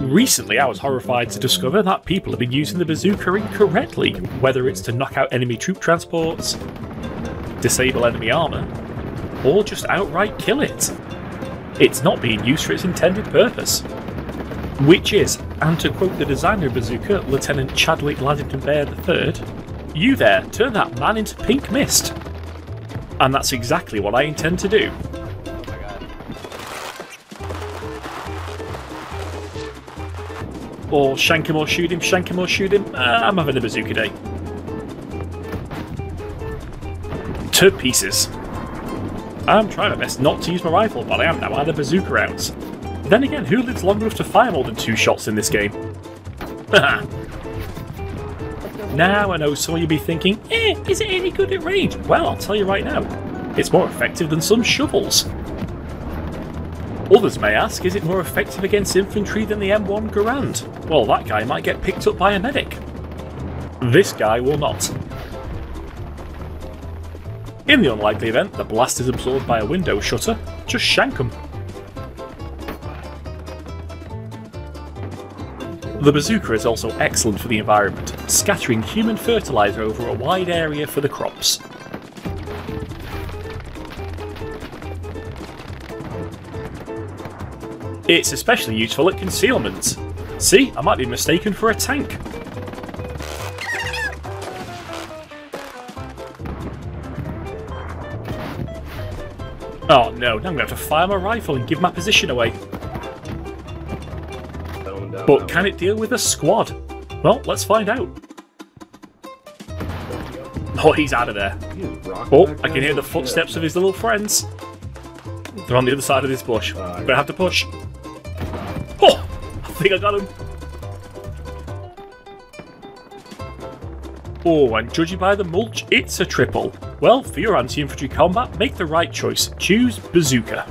Recently, I was horrified to discover that people have been using the bazooka incorrectly, whether it's to knock out enemy troop transports, disable enemy armour, or just outright kill it. It's not being used for its intended purpose. Which is, and to quote the designer of Bazooka, Lieutenant Chadwick Laddington Bear III, You there, turn that man into pink mist. And that's exactly what I intend to do. Or shank him or shoot him, shank him or shoot him. Uh, I'm having a bazooka day. To pieces. I'm trying my best not to use my rifle, but I am now out of bazooka rounds. Then again, who lives long enough to fire more than two shots in this game? now I know some of you be thinking, eh, is it any good at range? Well, I'll tell you right now, it's more effective than some shovels. Others may ask, is it more effective against infantry than the M1 Garand? Well, that guy might get picked up by a medic. This guy will not. In the unlikely event the blast is absorbed by a window shutter, just shank him. The bazooka is also excellent for the environment, scattering human fertiliser over a wide area for the crops. It's especially useful at concealment. See, I might be mistaken for a tank. Oh no, now I'm going to have to fire my rifle and give my position away. But can it deal with a squad? Well, let's find out. Oh, he's out of there. Oh, I can hear the footsteps of his little friends. They're on the other side of this bush. I'm gonna have to push. Think I got him. Oh, and judging by the mulch, it's a triple. Well, for your anti-infantry combat, make the right choice. Choose Bazooka.